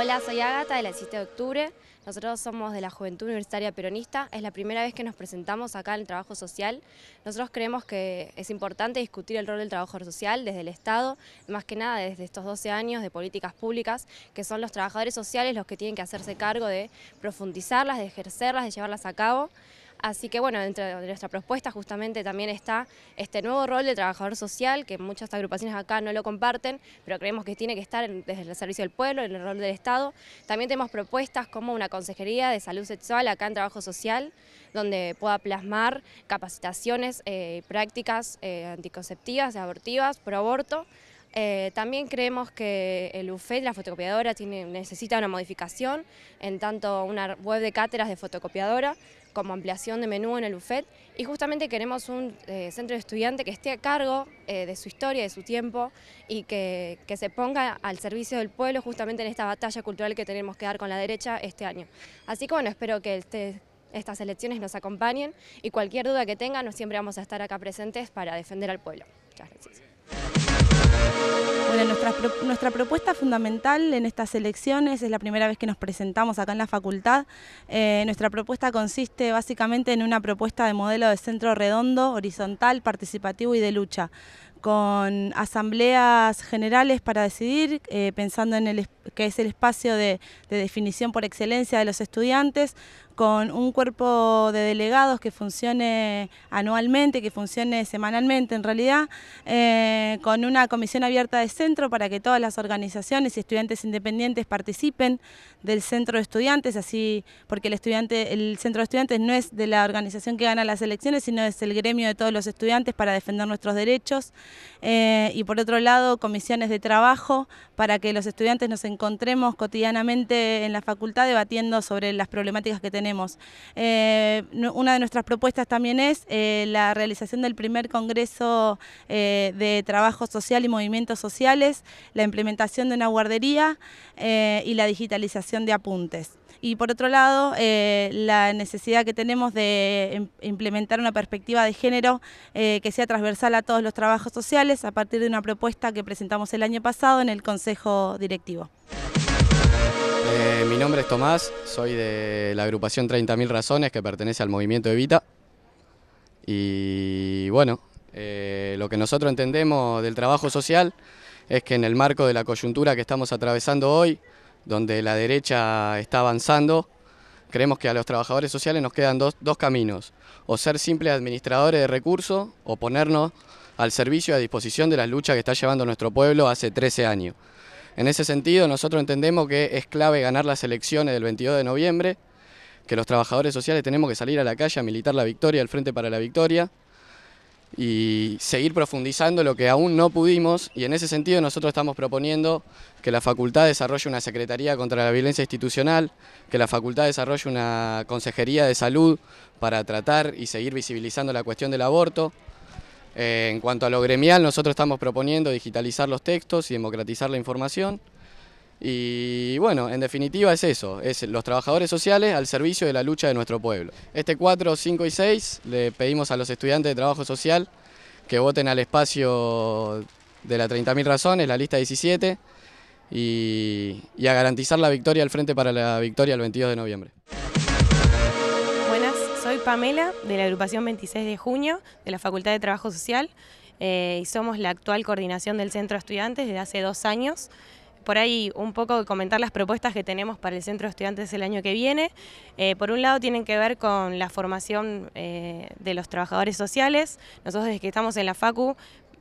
Hola, soy Ágata de la 7 de octubre. Nosotros somos de la Juventud Universitaria Peronista. Es la primera vez que nos presentamos acá en el trabajo social. Nosotros creemos que es importante discutir el rol del trabajo social desde el Estado, más que nada desde estos 12 años de políticas públicas, que son los trabajadores sociales los que tienen que hacerse cargo de profundizarlas, de ejercerlas, de llevarlas a cabo. Así que bueno, dentro de nuestra propuesta justamente también está este nuevo rol de trabajador social, que muchas agrupaciones acá no lo comparten, pero creemos que tiene que estar desde el servicio del pueblo, en el rol del Estado. También tenemos propuestas como una consejería de salud sexual acá en trabajo social, donde pueda plasmar capacitaciones, eh, prácticas eh, anticonceptivas, abortivas, pro aborto. Eh, también creemos que el UFED, la fotocopiadora, tiene, necesita una modificación, en tanto una web de cátedras de fotocopiadora, como ampliación de menú en el buffet y justamente queremos un eh, centro de estudiante que esté a cargo eh, de su historia, de su tiempo y que, que, se ponga al servicio del pueblo justamente en esta batalla cultural que tenemos que dar con la derecha este año. Así que bueno, espero que este, estas elecciones nos acompañen y cualquier duda que tengan, siempre vamos a estar acá presentes para defender al pueblo. Muchas gracias. Bueno, nuestra, propuesta fundamental en estas elecciones es la primera vez que nos presentamos acá en la facultad. Eh, nuestra propuesta consiste básicamente en una propuesta de modelo de centro redondo, horizontal, participativo y de lucha con asambleas generales para decidir, eh, pensando en el que es el espacio de, definición por excelencia de los estudiantes, con un cuerpo de delegados que funcione anualmente, que funcione semanalmente en realidad, eh, con una comisión abierta de centro para que todas las organizaciones y estudiantes independientes participen del centro de estudiantes, así porque el estudiante, el centro de estudiantes no es de la organización que gana las elecciones, sino es el gremio de todos los estudiantes para defender nuestros derechos. Eh, y por otro lado, comisiones de trabajo para que los estudiantes nos encontremos cotidianamente en la facultad debatiendo sobre las problemáticas que tenemos eh, una de nuestras propuestas también es eh, la realización del primer Congreso eh, de Trabajo Social y Movimientos Sociales, la implementación de una guardería y la digitalización de apuntes. Y por otro lado, la necesidad que tenemos de implementar una perspectiva de género que sea transversal a todos los trabajos sociales a partir de una propuesta que presentamos el año pasado en el Consejo Directivo. Eh, mi nombre es Tomás, soy de la agrupación 30.000 Razones que pertenece al movimiento Evita. Y bueno, eh, lo que nosotros entendemos del trabajo social es que en el marco de la coyuntura que estamos atravesando hoy, donde la derecha está avanzando, creemos que a los trabajadores sociales nos quedan dos, dos caminos, o ser simples administradores de recursos o ponernos al servicio y a disposición de las luchas que está llevando nuestro pueblo hace 13 años. En ese sentido, nosotros entendemos que es clave ganar las elecciones del 22 de noviembre, que los trabajadores sociales tenemos que salir a la calle a militar la victoria, el Frente para la Victoria, y seguir profundizando lo que aún no pudimos, y en ese sentido nosotros estamos proponiendo que la facultad desarrolle una Secretaría contra la Violencia Institucional, que la facultad desarrolle una Consejería de Salud para tratar y seguir visibilizando la cuestión del aborto, eh, en cuanto a lo gremial, nosotros estamos proponiendo digitalizar los textos y democratizar la información. Y bueno, en definitiva es eso, es los trabajadores sociales al servicio de la lucha de nuestro pueblo. Este 4, 5 y 6 le pedimos a los estudiantes de trabajo social que voten al espacio de la 30.000 razones, la lista 17, y, y a garantizar la victoria al Frente para la Victoria el 22 de noviembre. Pamela, de la agrupación 26 de junio, de la Facultad de Trabajo Social, eh, y somos la actual coordinación del Centro de Estudiantes desde hace dos años. Por ahí un poco comentar las propuestas que tenemos para el Centro de Estudiantes el año que viene. Eh, por un lado tienen que ver con la formación eh, de los trabajadores sociales. Nosotros desde que estamos en la FACU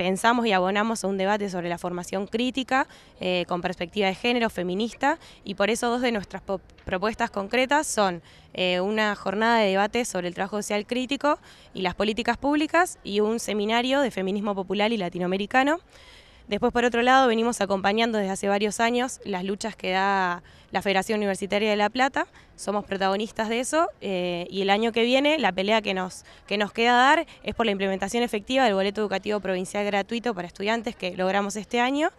pensamos y abonamos a un debate sobre la formación crítica eh, con perspectiva de género feminista y por eso dos de nuestras propuestas concretas son eh, una jornada de debate sobre el trabajo social crítico y las políticas públicas y un seminario de feminismo popular y latinoamericano. Después, por otro lado, venimos acompañando desde hace varios años las luchas que da la Federación Universitaria de La Plata. Somos protagonistas de eso eh, y el año que viene la pelea que nos, que nos queda dar es por la implementación efectiva del boleto educativo provincial gratuito para estudiantes que logramos este año.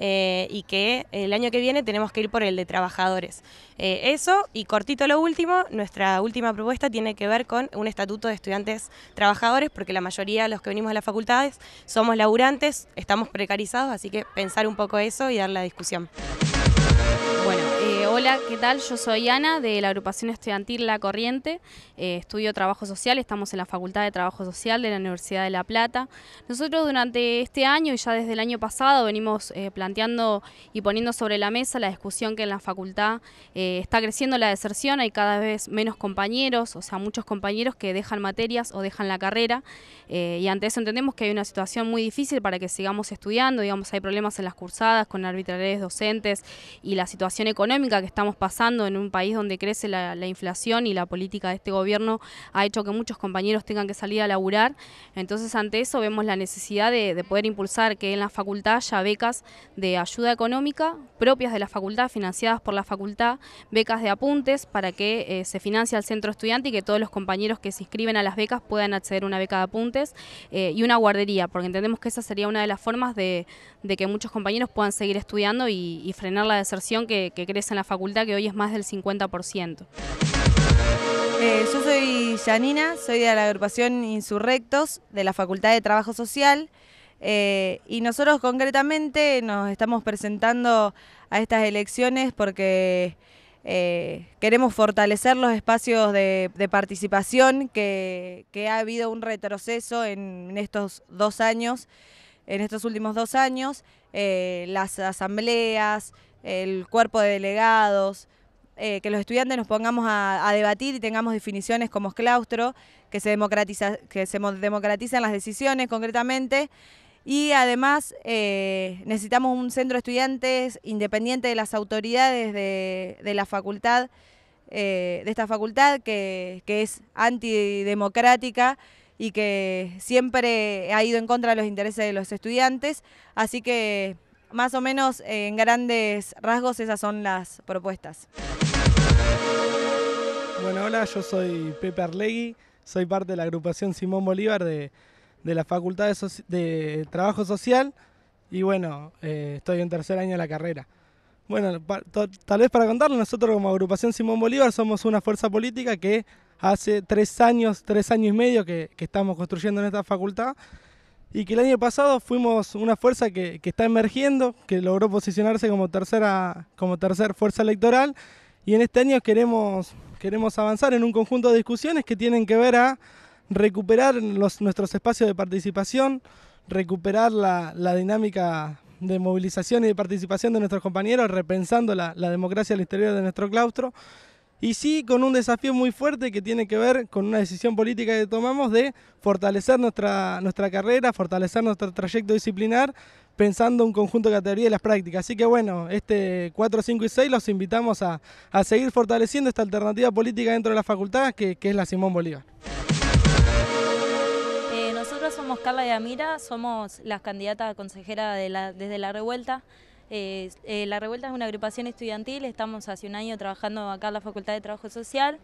Eh, y que el año que viene tenemos que ir por el de trabajadores. Eh, eso, y cortito lo último, nuestra última propuesta tiene que ver con un estatuto de estudiantes trabajadores, porque la mayoría de los que venimos a las facultades somos laburantes, estamos precarizados, así que pensar un poco eso y dar la discusión. Eh, hola, ¿qué tal? Yo soy Ana de la agrupación estudiantil La Corriente, eh, estudio Trabajo Social, estamos en la Facultad de Trabajo Social de la Universidad de La Plata. Nosotros durante este año y ya desde el año pasado venimos eh, planteando y poniendo sobre la mesa la discusión que en la facultad está creciendo la deserción, hay cada vez menos compañeros, o sea, muchos compañeros que dejan materias o dejan la carrera y ante eso entendemos que hay una situación muy difícil para que sigamos estudiando, digamos, hay problemas en las cursadas con arbitrariedades docentes y la situación económica que estamos pasando en un país donde crece la, inflación y la política de este gobierno ha hecho que muchos compañeros tengan que salir a laburar. Entonces, ante eso vemos la necesidad de, poder impulsar que en la facultad haya becas de ayuda económica propias de la facultad, financiadas por la facultad, becas de apuntes para que eh, se financie al centro estudiante y que todos los compañeros que se inscriben a las becas puedan acceder a una beca de apuntes eh, y una guardería, porque entendemos que esa sería una de las formas de, que muchos compañeros puedan seguir estudiando y, frenar la deserción que que, crece en la facultad, que hoy es más del 50%. Eh, yo soy Janina, soy de la agrupación Insurrectos de la Facultad de Trabajo Social eh, y nosotros concretamente nos estamos presentando a estas elecciones porque eh, queremos fortalecer los espacios de, participación, que, ha habido un retroceso en, estos dos años, en estos últimos dos años, las asambleas, el cuerpo de delegados, eh, que los estudiantes nos pongamos a, debatir y tengamos definiciones como claustro, que se, democratiza, que se democratizan las decisiones concretamente. Y además eh, necesitamos un centro de estudiantes independiente de las autoridades de, la facultad, eh, de esta facultad, que, que es antidemocrática y que siempre ha ido en contra de los intereses de los estudiantes. Así que más o menos en grandes rasgos esas son las propuestas. Bueno, hola, yo soy Pepe Arlegui, soy parte de la agrupación Simón Bolívar de, la Facultad de, Trabajo Social y bueno, eh, estoy en tercer año de la carrera. Bueno, tal vez para contarlo, nosotros como agrupación Simón Bolívar somos una fuerza política que hace tres años, tres años y medio que estamos construyendo en esta facultad y que el año pasado fuimos una fuerza que, está emergiendo, que logró posicionarse como tercera, como tercer fuerza electoral. Y en este año queremos, queremos avanzar en un conjunto de discusiones que tienen que ver a recuperar los, nuestros espacios de participación, recuperar la, dinámica de movilización y de participación de nuestros compañeros, repensando la, la democracia al exterior de nuestro claustro y sí con un desafío muy fuerte que tiene que ver con una decisión política que tomamos de fortalecer nuestra, nuestra carrera, fortalecer nuestro trayecto disciplinar, pensando un conjunto de categorías y las prácticas. Así que bueno, este 4, 5 y 6 los invitamos a, seguir fortaleciendo esta alternativa política dentro de la facultad que, es la Simón Bolívar. Eh, nosotros somos Carla y Amira, somos las candidatas a consejera desde la revuelta. Eh, eh, la Revuelta es una agrupación estudiantil, estamos hace un año trabajando acá en la Facultad de Trabajo Social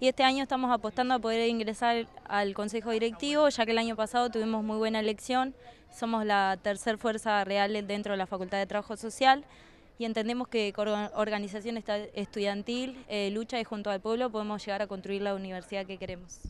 y este año estamos apostando a poder ingresar al Consejo Directivo, ya que el año pasado tuvimos muy buena elección, somos la tercera fuerza real dentro de la Facultad de Trabajo Social y entendemos que con organización estudiantil, eh, lucha y junto al pueblo podemos llegar a construir la universidad que queremos.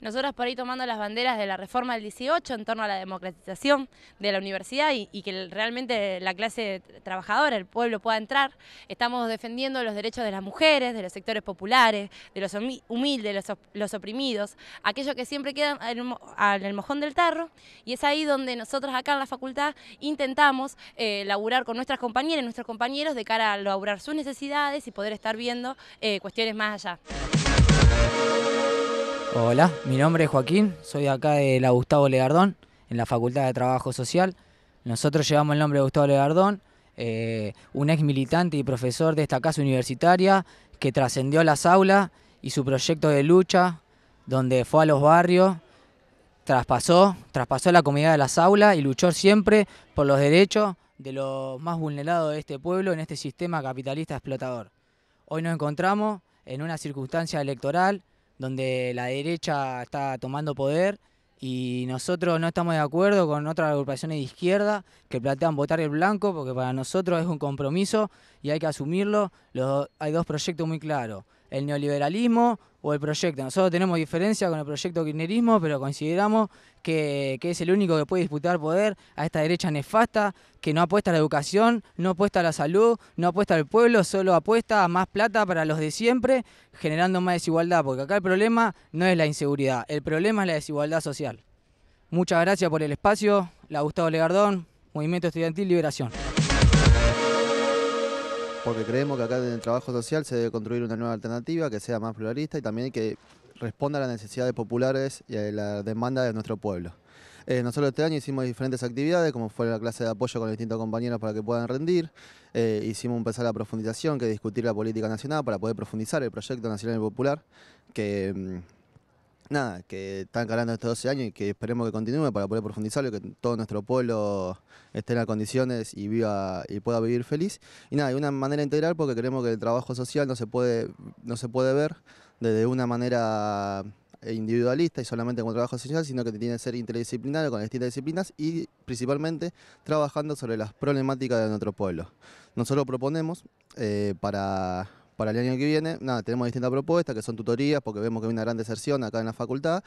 Nosotros por ahí tomando las banderas de la reforma del 18 en torno a la democratización de la universidad y, que realmente la clase trabajadora, el pueblo pueda entrar, estamos defendiendo los derechos de las mujeres, de los sectores populares, de los humildes, los, los oprimidos, aquellos que siempre quedan en el mojón del tarro y es ahí donde nosotros acá en la facultad intentamos eh, laburar con nuestras compañeras y nuestros compañeros de cara a laburar sus necesidades y poder estar viendo eh, cuestiones más allá. Hola, mi nombre es Joaquín, soy acá de la Gustavo Legardón, en la Facultad de Trabajo Social. Nosotros llevamos el nombre de Gustavo Legardón, eh, un ex militante y profesor de esta casa universitaria que trascendió las aulas y su proyecto de lucha, donde fue a los barrios traspasó, traspasó la comunidad de las aulas y luchó siempre por los derechos de los más vulnerados de este pueblo en este sistema capitalista explotador. Hoy nos encontramos en una circunstancia electoral donde la derecha está tomando poder y nosotros no estamos de acuerdo con otras agrupaciones de izquierda que plantean votar el blanco porque para nosotros es un compromiso y hay que asumirlo. hay dos proyectos muy claros, el neoliberalismo o el proyecto. Nosotros tenemos diferencia con el proyecto kirchnerismo, pero consideramos que, es el único que puede disputar poder a esta derecha nefasta que no apuesta a la educación, no apuesta a la salud, no apuesta al pueblo, solo apuesta a más plata para los de siempre, generando más desigualdad, porque acá el problema no es la inseguridad, el problema es la desigualdad social. Muchas gracias por el espacio, la Gustavo Legardón, Movimiento Estudiantil Liberación porque creemos que acá en el trabajo social se debe construir una nueva alternativa que sea más pluralista y también que responda a las necesidades populares y a la demanda de nuestro pueblo. Eh, nosotros este año hicimos diferentes actividades, como fue la clase de apoyo con los distintos compañeros para que puedan rendir. Eh, hicimos empezar la profundización, que es discutir la política nacional para poder profundizar el proyecto nacional y popular, que mm, nada, que está encarando estos 12 años y que esperemos que continúe para poder profundizarlo que todo nuestro pueblo esté en las condiciones y viva y pueda vivir feliz. Y nada, de una manera integral porque creemos que el trabajo social no se puede, no se puede ver desde una manera individualista y solamente como trabajo social, sino que tiene que ser interdisciplinario con distintas disciplinas y principalmente trabajando sobre las problemáticas de nuestro pueblo. Nosotros proponemos eh, para para el año que viene, nada, tenemos distintas propuestas que son tutorías, porque vemos que hay una gran deserción acá en la facultad.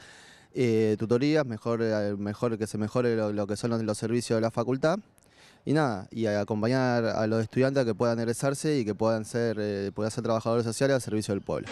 Eh, tutorías, mejor, eh, mejor que se mejore lo, que son los, servicios de la facultad. Y nada, y acompañar a los estudiantes a que puedan egresarse y que puedan ser, eh, puedan ser trabajadores sociales al servicio del pueblo.